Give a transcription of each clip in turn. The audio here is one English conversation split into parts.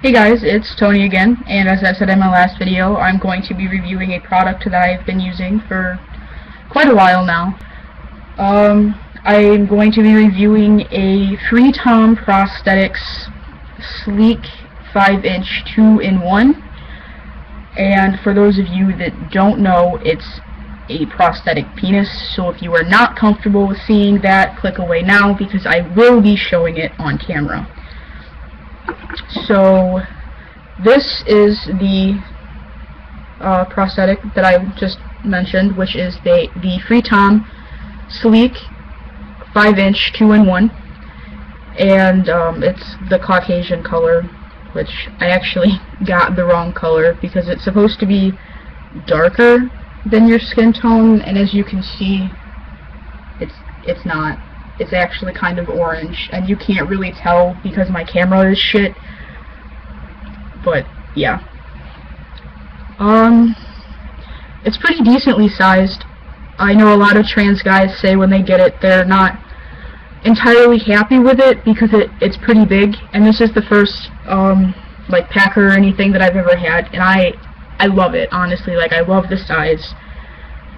Hey guys, it's Tony again, and as I said in my last video, I'm going to be reviewing a product that I've been using for quite a while now. Um, I'm going to be reviewing a Free Tom Prosthetics Sleek 5-inch 2-in-1, and for those of you that don't know, it's a prosthetic penis, so if you are not comfortable with seeing that, click away now, because I will be showing it on camera. So this is the uh, prosthetic that I just mentioned, which is the the Freetom Sleek 5-inch 2-in-1, and um, it's the Caucasian color, which I actually got the wrong color because it's supposed to be darker than your skin tone, and as you can see, it's it's not it's actually kind of orange, and you can't really tell because my camera is shit. But, yeah. Um, it's pretty decently sized. I know a lot of trans guys say when they get it, they're not entirely happy with it because it, it's pretty big, and this is the first, um, like, packer or anything that I've ever had, and I, I love it, honestly, like, I love the size.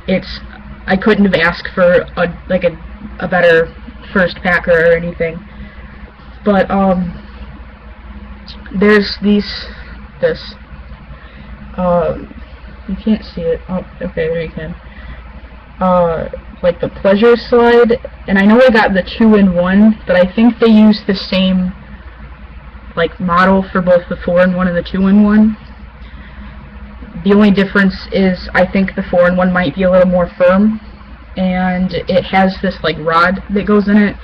It's, I couldn't have asked for, a, like, a, a better first packer or anything. But, um, there's these, this, uh, you can't see it, oh, okay, there you can, uh, like the pleasure slide, and I know I got the two-in-one, but I think they use the same, like, model for both the four-in-one and the two-in-one. The only difference is I think the four-in-one might be a little more firm, and it has this like rod that goes in it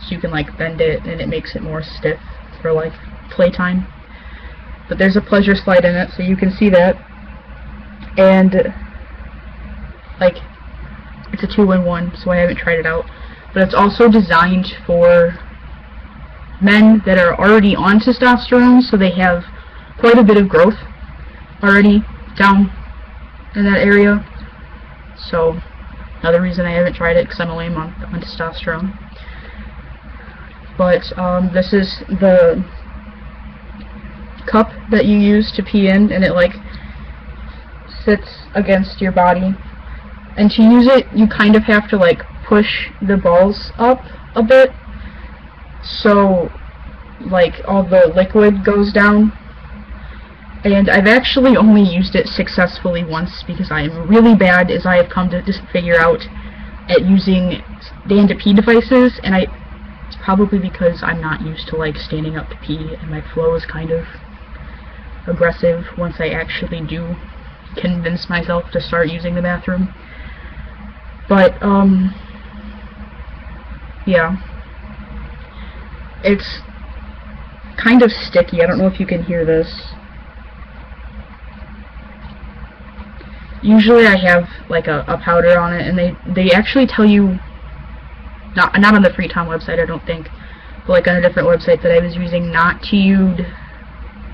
so you can like bend it and it makes it more stiff for like playtime. But there's a pleasure slide in it so you can see that. And like it's a two-in-one so I haven't tried it out. But it's also designed for men that are already on testosterone so they have quite a bit of growth already down in that area. So Another reason I haven't tried it because I'm only on, on testosterone. But um, this is the cup that you use to pee in, and it like sits against your body. And to use it, you kind of have to like push the balls up a bit, so like all the liquid goes down and I've actually only used it successfully once because I am really bad as I have come to just figure out at using stand to pee devices and I it's probably because I'm not used to like standing up to pee and my flow is kind of aggressive once I actually do convince myself to start using the bathroom. But um yeah. It's kind of sticky. I don't know if you can hear this usually I have like a, a powder on it and they they actually tell you not not on the Freetom website I don't think but like on a different website that I was using not to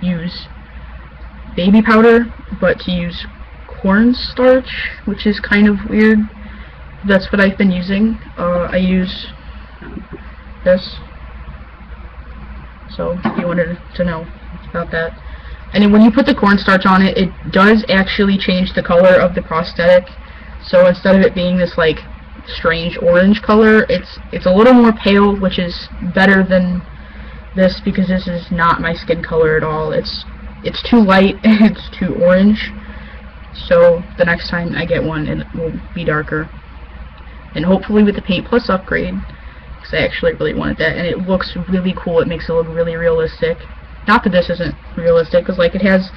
use baby powder but to use cornstarch which is kind of weird. That's what I've been using. Uh, I use this. So if you wanted to know about that and then when you put the cornstarch on it, it does actually change the color of the prosthetic. So instead of it being this like strange orange color, it's it's a little more pale, which is better than this because this is not my skin color at all. It's it's too light and it's too orange. So the next time I get one, it will be darker. And hopefully with the Paint Plus upgrade, because I actually really wanted that, and it looks really cool. It makes it look really realistic. Not that this isn't realistic, because like it has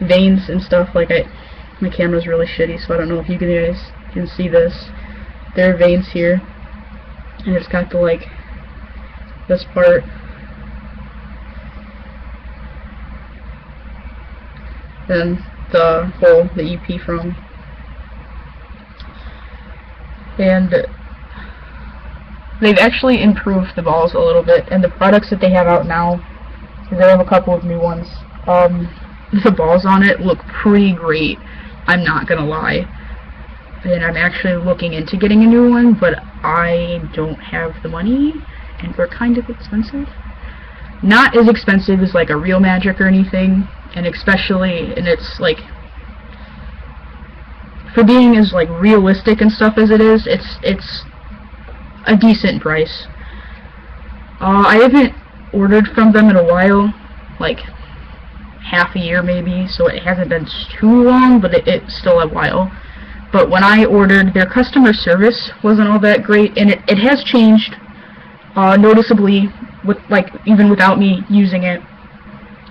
veins and stuff. Like I, my camera's really shitty, so I don't know if you guys can see this. There are veins here, and it's got the like this part. And the hole that you pee from. And they've actually improved the balls a little bit, and the products that they have out now they have a couple of new ones. Um, the balls on it look pretty great. I'm not gonna lie. And I'm actually looking into getting a new one, but I don't have the money, and they're kind of expensive. not as expensive as like a Real Magic or anything, and especially, and it's like for being as like realistic and stuff as it is, it's it's a decent price. Uh, I haven't ordered from them in a while, like half a year maybe, so it hasn't been too long, but it, it's still a while. But when I ordered, their customer service wasn't all that great, and it, it has changed uh, noticeably, with like even without me using it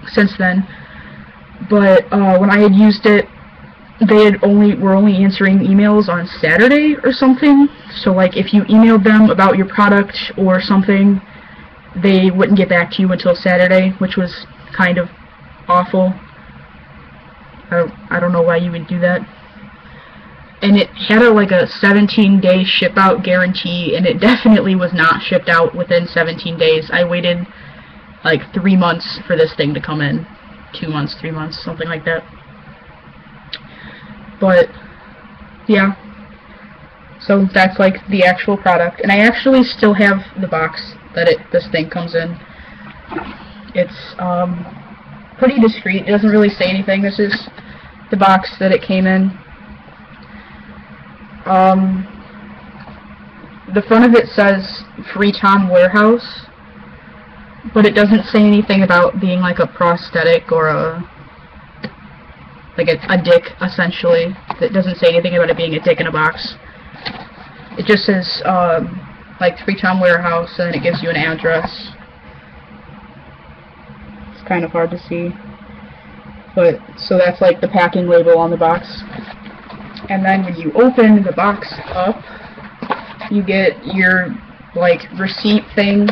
since then. But uh, when I had used it, they had only were only answering emails on Saturday or something. So like if you emailed them about your product or something, they wouldn't get back to you until Saturday, which was kind of awful. I don't, I don't know why you would do that. And it had a, like a 17 day ship out guarantee, and it definitely was not shipped out within 17 days. I waited like three months for this thing to come in. Two months, three months, something like that. But, yeah. So that's like the actual product. And I actually still have the box that it this thing comes in. It's um, pretty discreet. It doesn't really say anything. This is the box that it came in. Um, the front of it says FreeTom Warehouse, but it doesn't say anything about being like a prosthetic or a like a, a dick, essentially. It doesn't say anything about it being a dick in a box. It just says, um, like, FreeTom Warehouse, and it gives you an address It's kind of hard to see. But, so that's like the packing label on the box. And then when you open the box up, you get your, like, receipt thing.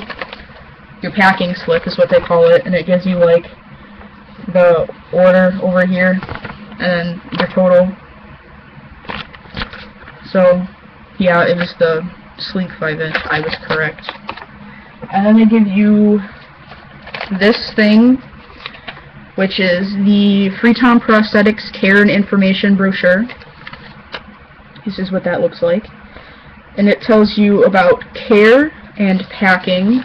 Your packing slip is what they call it, and it gives you, like, the order over here, and then your total. So, yeah, it was the Sleek 5 inch. I was correct. And then they give you this thing, which is the FreeTom Prosthetics Care and Information Brochure. This is what that looks like. And it tells you about care and packing,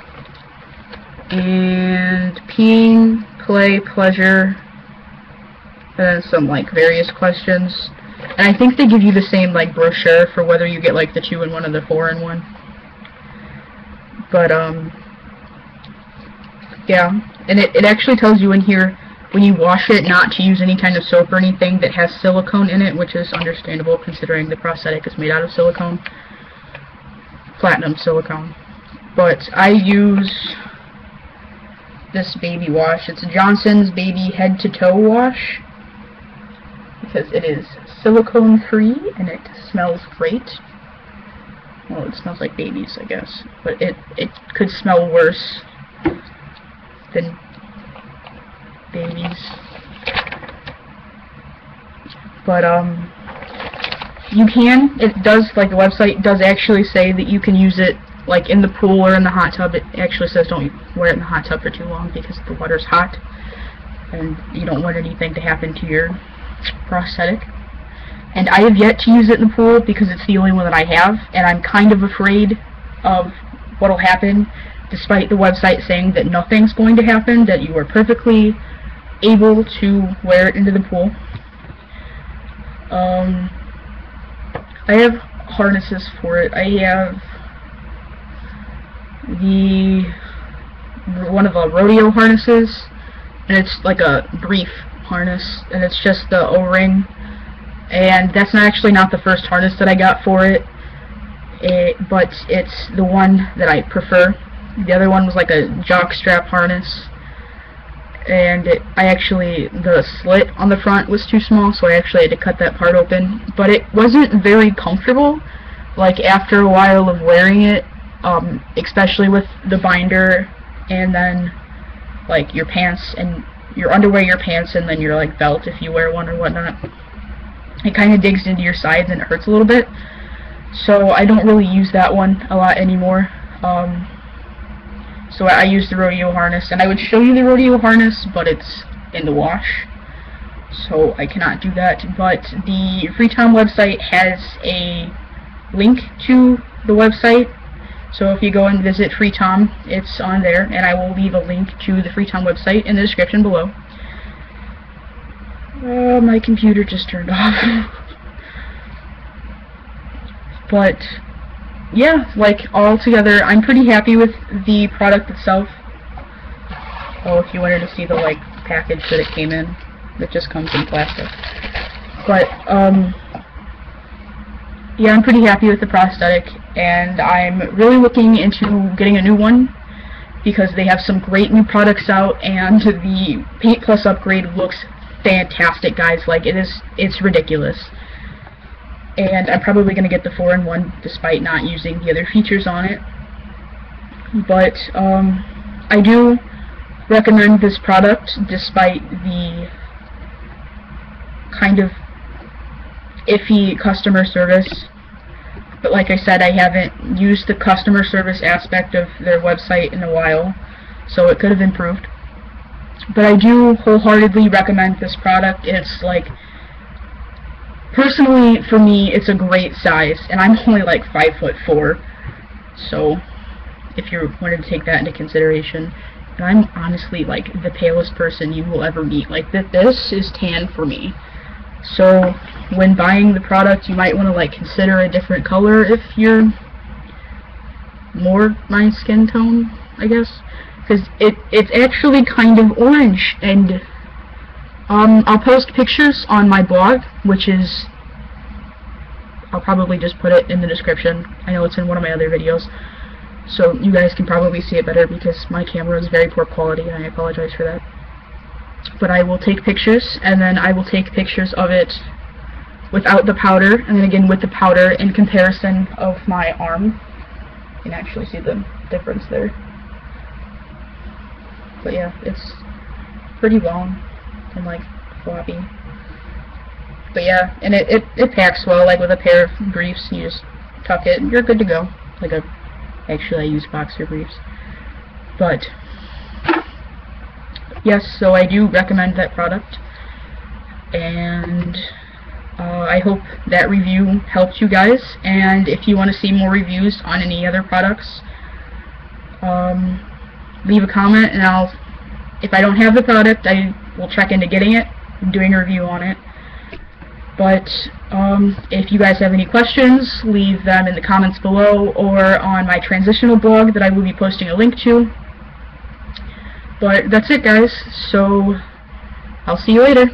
and peeing, play, pleasure, and then some like various questions. And I think they give you the same like brochure for whether you get like the two in one or the four in one. But um yeah, and it, it actually tells you in here when you wash it not to use any kind of soap or anything that has silicone in it, which is understandable considering the prosthetic is made out of silicone. Platinum silicone. But I use this baby wash. It's Johnson's Baby Head to Toe Wash because it is silicone free and it smells great. Well, it smells like babies, I guess, but it it could smell worse than babies. But, um, you can, it does, like, the website does actually say that you can use it, like, in the pool or in the hot tub. It actually says don't wear it in the hot tub for too long because the water's hot, and you don't want anything to happen to your prosthetic. And I have yet to use it in the pool because it's the only one that I have, and I'm kind of afraid of what'll happen despite the website saying that nothing's going to happen, that you are perfectly able to wear it into the pool. Um, I have harnesses for it. I have the one of the rodeo harnesses, and it's like a brief harness, and it's just the O-ring. And that's not actually not the first harness that I got for it, it but it's the one that I prefer. The other one was like a jock strap harness. And it, I actually, the slit on the front was too small, so I actually had to cut that part open. But it wasn't very comfortable. Like, after a while of wearing it, um, especially with the binder, and then, like, your pants, and your underwear, your pants, and then your, like, belt if you wear one or whatnot. It kind of digs into your sides and it hurts a little bit. So I don't really use that one a lot anymore. Um, so I use the rodeo harness, and I would show you the rodeo harness, but it's in the wash. So I cannot do that, but the FreeTom website has a link to the website, So if you go and visit FreeTom, it's on there, and I will leave a link to the FreeTom website in the description below. Uh, my computer just turned off. but, yeah, like, all together, I'm pretty happy with the product itself. Oh, if you wanted to see the, like, package that it came in, it just comes in plastic. But, um, yeah, I'm pretty happy with the prosthetic, and I'm really looking into getting a new one because they have some great new products out, and the Paint Plus upgrade looks fantastic, guys. Like, it is, it's ridiculous. And I'm probably going to get the 4-in-1 despite not using the other features on it. But, um, I do recommend this product despite the kind of iffy customer service. But like I said, I haven't used the customer service aspect of their website in a while, so it could have improved. But I do wholeheartedly recommend this product. It's like, personally, for me, it's a great size, and I'm only like 5 foot 4, so if you wanted to take that into consideration. And I'm honestly like the palest person you will ever meet. Like, that this is tan for me. So when buying the product, you might want to like consider a different color if you're more my skin tone, I guess, because it it's actually kind of orange. And um, I'll post pictures on my blog, which is I'll probably just put it in the description. I know it's in one of my other videos, so you guys can probably see it better because my camera is very poor quality, and I apologize for that but I will take pictures, and then I will take pictures of it without the powder, and then again with the powder in comparison of my arm. You can actually see the difference there. But yeah, it's pretty long and like floppy. But yeah, and it, it, it packs well, like with a pair of briefs, you just tuck it, and you're good to go. Like a, actually I use boxer briefs. But, yes, so I do recommend that product. And uh, I hope that review helped you guys. And if you want to see more reviews on any other products, um, leave a comment and I'll, if I don't have the product, I will check into getting it and doing a review on it. But um, if you guys have any questions, leave them in the comments below or on my transitional blog that I will be posting a link to. But that's it guys, so I'll see you later.